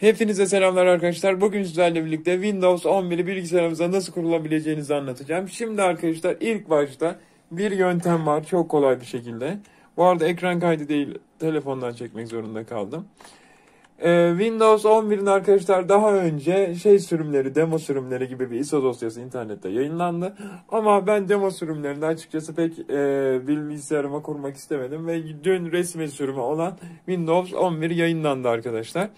Hepinize selamlar arkadaşlar. Bugün sizlerle birlikte Windows 11'i bilgisayarımıza nasıl kurulabileceğinizi anlatacağım. Şimdi arkadaşlar ilk başta bir yöntem var çok kolay bir şekilde. Bu arada ekran kaydı değil telefondan çekmek zorunda kaldım. Ee, Windows 11'in arkadaşlar daha önce şey sürümleri, demo sürümleri gibi bir ISO dosyası internette yayınlandı. Ama ben demo sürümlerini açıkçası pek e, bilgisayarıma kurmak istemedim ve dün resmi sürümü olan Windows 11 yayınlandı arkadaşlar.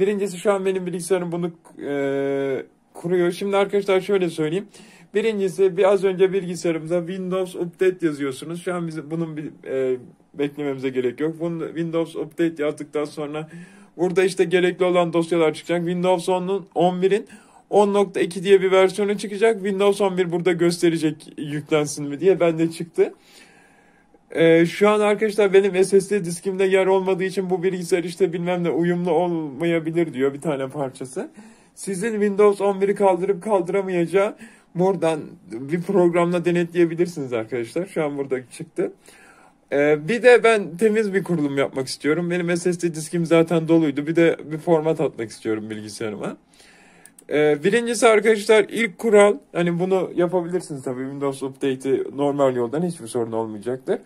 Birincisi şu an benim bilgisayarım bunu e, kuruyor. Şimdi arkadaşlar şöyle söyleyeyim. Birincisi bir az önce bilgisayarımıza Windows Update yazıyorsunuz. Şu an bizim bunun bir, e, beklememize gerek yok. Bunu Windows Update yazdıktan sonra burada işte gerekli olan dosyalar çıkacak. Windows 10'un 11'in 10.2 diye bir versiyonu çıkacak. Windows 11 burada gösterecek yüklensin mi diye bende çıktı. Ee, şu an arkadaşlar benim SSD diskimde yer olmadığı için bu bilgisayar işte bilmem ne uyumlu olmayabilir diyor bir tane parçası. Sizin Windows 11'i kaldırıp kaldıramayacağı buradan bir programla denetleyebilirsiniz arkadaşlar. Şu an burada çıktı. Ee, bir de ben temiz bir kurulum yapmak istiyorum. Benim SSD diskim zaten doluydu. Bir de bir format atmak istiyorum bilgisayarıma. Ee, birincisi arkadaşlar ilk kural hani bunu yapabilirsiniz tabii Windows Update'i normal yoldan hiçbir sorun olmayacaktır.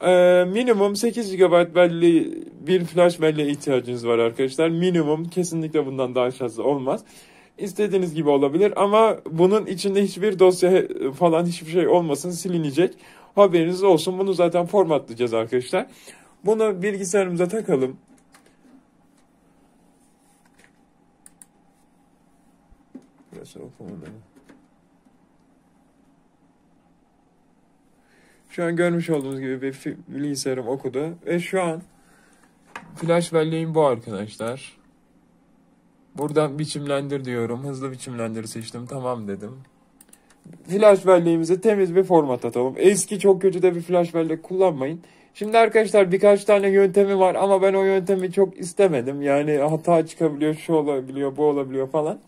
Ee, minimum 8 GB belli bir flash belleğe ihtiyacınız var arkadaşlar. Minimum kesinlikle bundan daha aşağısı olmaz. İstediğiniz gibi olabilir ama bunun içinde hiçbir dosya falan hiçbir şey olmasın silinecek. Haberiniz olsun bunu zaten formatlayacağız arkadaşlar. Bunu bilgisayarımıza takalım. Burası okumadı. Şu an görmüş olduğunuz gibi bir bilgisayarım okudu. Ve şu an flash belleğim bu arkadaşlar. Buradan biçimlendir diyorum. Hızlı biçimlendir seçtim. Tamam dedim. Flash belleğimize temiz bir format atalım. Eski çok kötü de bir flash bellek kullanmayın. Şimdi arkadaşlar birkaç tane yöntemi var ama ben o yöntemi çok istemedim. Yani hata çıkabiliyor, şu olabiliyor, bu olabiliyor falan.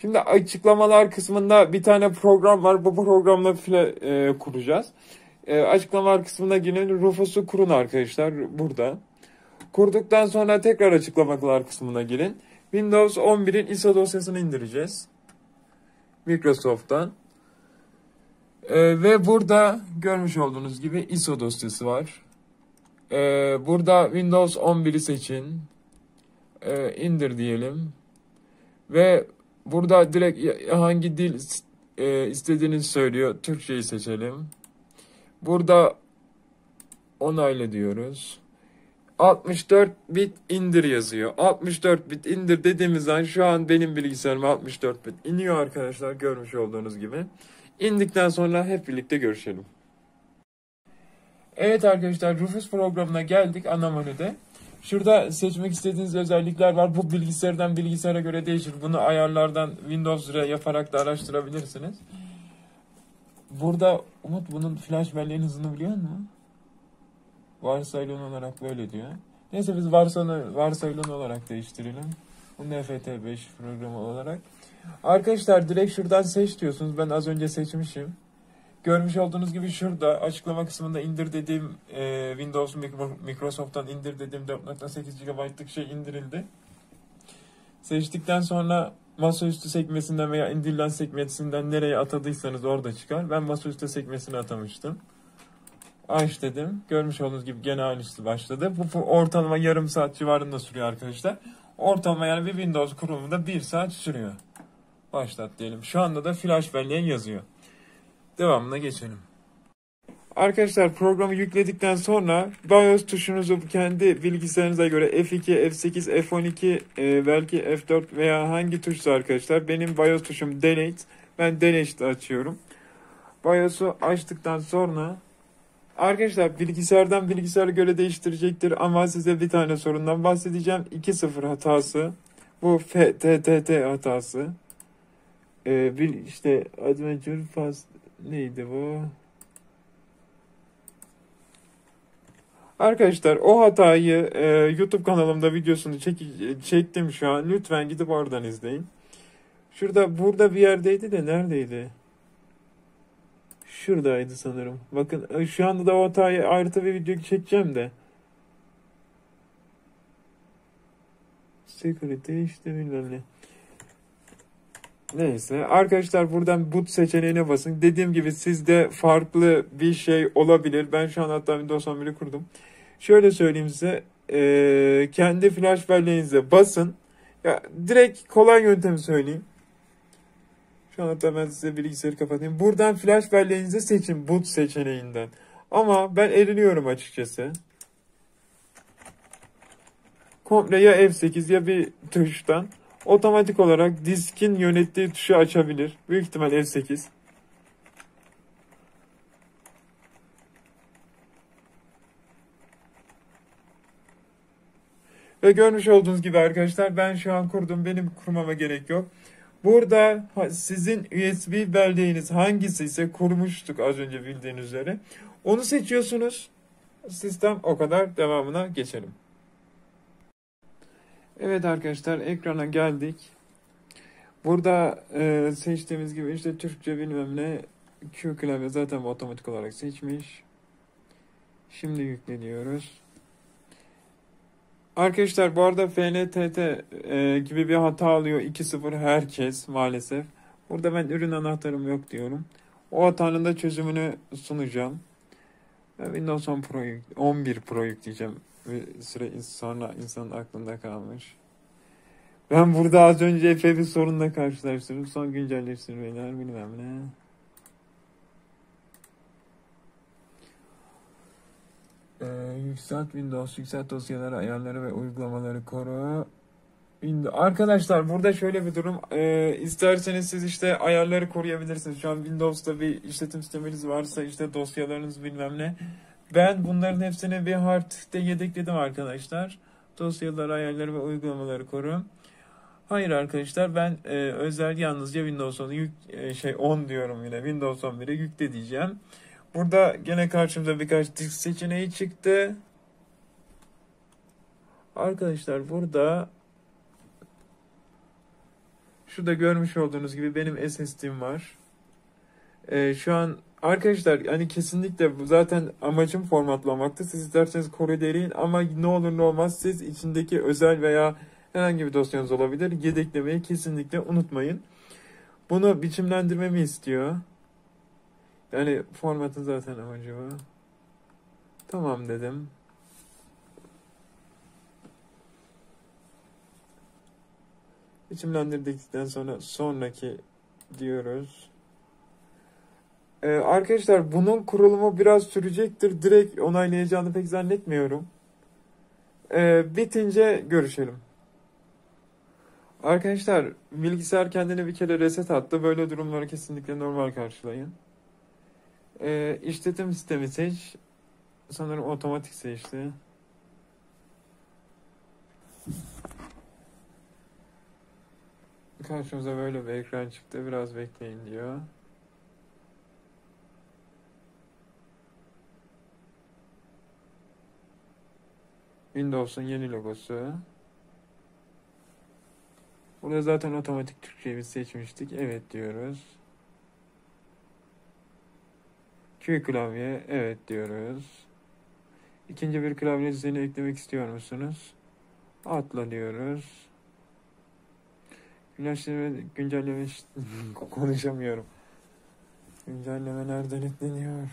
Şimdi açıklamalar kısmında bir tane program var. Bu programla file, e, kuracağız. E, açıklamalar kısmına girin. Rufus'u kurun arkadaşlar burada. Kurduktan sonra tekrar açıklamalar kısmına girin. Windows 11'in ISO dosyasını indireceğiz. Microsoft'tan. E, ve burada görmüş olduğunuz gibi ISO dosyası var. E, burada Windows 11'i seçin. E, indir diyelim. Ve Burada direkt hangi dil e, istediğini söylüyor. Türkçeyi seçelim. Burada onayla diyoruz. 64 bit indir yazıyor. 64 bit indir dediğimiz zaman şu an benim bilgisayarıma 64 bit iniyor arkadaşlar görmüş olduğunuz gibi. İndikten sonra hep birlikte görüşelim. Evet arkadaşlar Rufus programına geldik ana menüde. Şurada seçmek istediğiniz özellikler var. Bu bilgisayardan bilgisayara göre değişir. Bunu ayarlardan Windows R yaparak da araştırabilirsiniz. Burada Umut bunun flash belleğin hızını biliyor musun? Varsayılan olarak böyle diyor. Neyse biz varsayılan, varsayılan olarak değiştirelim. Bu NFT5 programı olarak. Arkadaşlar direkt şuradan seç diyorsunuz. Ben az önce seçmişim. Görmüş olduğunuz gibi şurada açıklama kısmında indir dediğim e, Windows Microsoft'tan indir dediğim 4.8 GB'lık şey indirildi. Seçtikten sonra masaüstü sekmesinden veya indirilen sekmesinden nereye atadıysanız orada çıkar. Ben masaüstü sekmesine atamıştım. Aç dedim. Görmüş olduğunuz gibi gene aynısı başladı. Bu ortalama yarım saat civarında sürüyor arkadaşlar. Ortalama yani bir Windows kurulumunda bir saat sürüyor. Başlat diyelim. Şu anda da flash belleğe yazıyor. Devamına geçelim. Arkadaşlar programı yükledikten sonra BIOS tuşunuzu kendi bilgisayarınıza göre F2, F8, F12, e, belki F4 veya hangi tuşsa arkadaşlar. Benim BIOS tuşum Denate. Ben Danate'de açıyorum. BIOS'u açtıktan sonra arkadaşlar bilgisayardan bilgisayara göre değiştirecektir ama size bir tane sorundan bahsedeceğim. 2.0 hatası. Bu FTTT hatası. Ee, bir işte Adventure Fast Neydi bu? Arkadaşlar o hatayı e, YouTube kanalımda videosunu çek çektim şu an. Lütfen gidip oradan izleyin. Şurada burada bir yerdeydi de neredeydi? Şuradaydı sanırım. Bakın e, şu anda da o hatayı ayrıca bir video çekeceğim de. security işte bilmem ne. Neyse arkadaşlar buradan boot seçeneğine basın. Dediğim gibi sizde farklı bir şey olabilir. Ben şu an hatta Windows 11'i kurdum. Şöyle söyleyeyim size. Ee, kendi flash belleğinize basın. Ya direkt kolay yöntemi söyleyeyim. Şu an hatta ben size bilgisayarı kapatayım. Buradan flash belleğinizi seçin boot seçeneğinden. Ama ben eriniyorum açıkçası. Komple ya F8 ya bir tuştan otomatik olarak diskin yönettiği tuşu açabilir. Büyük ihtimal F8. Ve görmüş olduğunuz gibi arkadaşlar ben şu an kurdum. Benim kurmama gerek yok. Burada sizin USB belleğiniz hangisi ise kurmuştuk az önce bildiğiniz üzere. Onu seçiyorsunuz. Sistem o kadar devamına geçelim. Evet arkadaşlar ekrana geldik. Burada e, seçtiğimiz gibi işte Türkçe bilmem ne Q klavye zaten otomatik olarak seçmiş. Şimdi yükleniyoruz. Arkadaşlar bu arada FNTT e, gibi bir hata alıyor 2.0 herkes maalesef. Burada ben ürün anahtarım yok diyorum. O hatanın da çözümünü sunacağım. Windows 10 Pro, 11 Pro yükleyeceğim. Bir süre sonra insanın aklında kalmış. Ben burada az önce epey bir sorunla karşılaştım. Son güncelleştirmeler bilmem ne. Ee, yükselt Windows, yükselt dosyaları, ayarları ve uygulamaları koru. Arkadaşlar burada şöyle bir durum. Ee, isterseniz siz işte ayarları koruyabilirsiniz. Şu an Windows'ta bir işletim sisteminiz varsa işte dosyalarınız bilmem ne. Ben bunların hepsini bir hard'de yedekledim arkadaşlar. Dosyaları, ayarları ve uygulamaları koru. Hayır arkadaşlar ben e, özel yalnızca Windows 10'u yük, e, şey 10 diyorum yine Windows 11'e yükle diyeceğim. Burada gene karşımıza birkaç disk seçeneği çıktı. Arkadaşlar burada şurada görmüş olduğunuz gibi benim SSD'm var. Ee, şu an arkadaşlar hani kesinlikle zaten amacım formatlamaktı. Siz isterseniz koru derin ama ne olur ne olmaz siz içindeki özel veya herhangi bir dosyanız olabilir. Yedeklemeyi kesinlikle unutmayın. Bunu biçimlendirmemi istiyor. Yani formatın zaten amacı bu. Tamam dedim. Biçimlendirdikten sonra sonraki diyoruz. Ee, arkadaşlar bunun kurulumu biraz sürecektir. Direkt onaylayacağını pek zannetmiyorum. Ee, bitince görüşelim. Arkadaşlar bilgisayar kendini bir kere reset attı. Böyle durumları kesinlikle normal karşılayın. Ee, işletim sistemi seç. Sanırım otomatik seçti. Karşımıza böyle bir ekran çıktı. Biraz bekleyin diyor. Windows'un yeni logosu. Burada zaten otomatik Türkçeyi biz seçmiştik. Evet diyoruz. Q klavye. Evet diyoruz. İkinci bir klavye düzeni eklemek istiyor musunuz? Atla diyoruz. Güneşleme, güncelleme konuşamıyorum. Güncelleme nereden ekleniyor?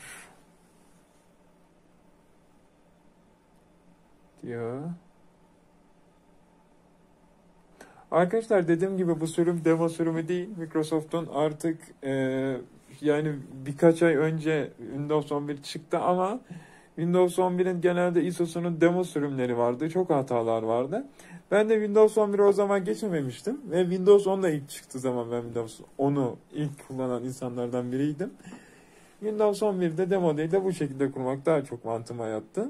Diyor. Arkadaşlar dediğim gibi bu sürüm demo sürümü değil. Microsoft'un artık e, yani birkaç ay önce Windows 11 çıktı ama Windows 11'in genelde ISO'sunun demo sürümleri vardı. Çok hatalar vardı. Ben de Windows 11'i o zaman geçememiştim. Ve Windows 10'la ilk çıktığı zaman ben Windows 10'u ilk kullanan insanlardan biriydim. Windows 11'de demo değil de bu şekilde kurmak daha çok mantığıma yattı.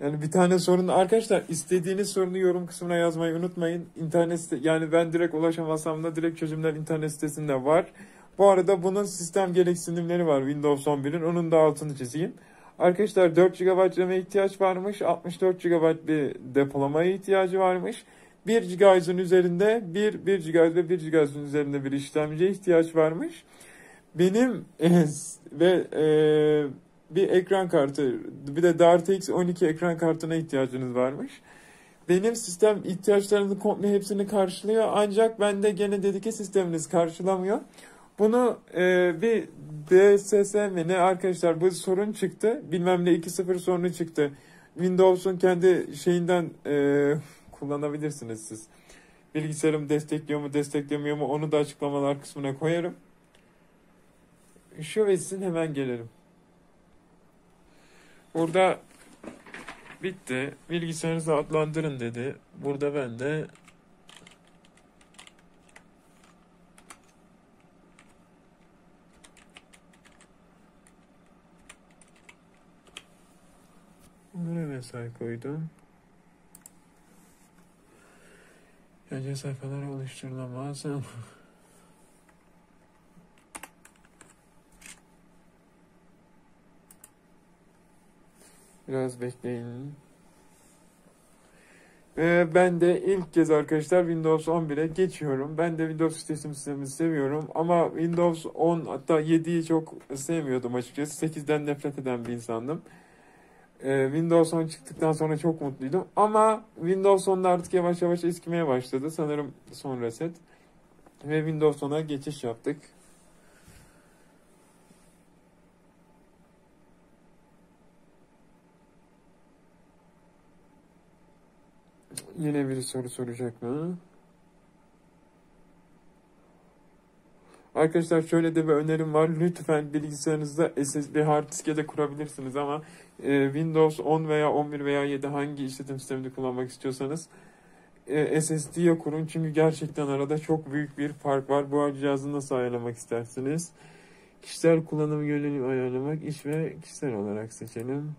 Yani bir tane sorun arkadaşlar istediğiniz sorunu yorum kısmına yazmayı unutmayın. İnternet site, yani ben direkt ulaşamazsam da direkt çözümler internet sitesinde var. Bu arada bunun sistem gereksinimleri var Windows 11'in. Onun da altını çizeyim. Arkadaşlar 4 GB RAM'e ihtiyaç varmış. 64 GB bir depolamaya ihtiyacı varmış. 1 GB'ın üzerinde 1, 1 GB ve 1 GB'ın üzerinde bir işlemciye ihtiyaç varmış. Benim ve e, bir ekran kartı, bir de DirectX 12 ekran kartına ihtiyacınız varmış. Benim sistem ihtiyaçlarını komple hepsini karşılıyor ancak bende gene dedi ki sisteminiz karşılamıyor. Bunu e, bir DSS mi ne arkadaşlar bu sorun çıktı. Bilmem ne 2.0 sorunu çıktı. Windows'un kendi şeyinden e, kullanabilirsiniz siz. Bilgisayarım destekliyor mu desteklemiyor mu onu da açıklamalar kısmına koyarım. Şu etsin hemen gelelim. Burada bitti. Bilgisayarınızı adlandırın dedi. Burada ben de Buraya mesaj koydum. Önce sayfaları oluşturulamaz. Biraz bekleyin. Ve ben de ilk kez arkadaşlar Windows 11'e geçiyorum. Ben de Windows işletim sistemini seviyorum. Ama Windows 10 hatta 7'yi çok sevmiyordum açıkçası. 8'den nefret eden bir insandım. Ee, Windows 10 çıktıktan sonra çok mutluydum. Ama Windows 10'da artık yavaş yavaş eskimeye başladı. Sanırım son reset. Ve Windows 10'a geçiş yaptık. Yine biri soru soracak mı? Arkadaşlar şöyle de bir önerim var. Lütfen bilgisayarınızda SSD hard diske de kurabilirsiniz ama e, Windows 10 veya 11 veya 7 hangi işletim sistemini kullanmak istiyorsanız e, SSD'ye kurun. Çünkü gerçekten arada çok büyük bir fark var. Bu cihazı nasıl ayarlamak istersiniz? Kişisel kullanım yönelimi ayarlamak iş ve kişisel olarak seçelim.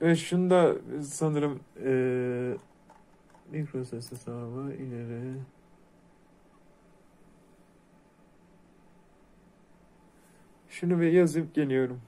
Ve şunu da sanırım e, mikroses hesabı ileri Şunu bir yazıp geliyorum.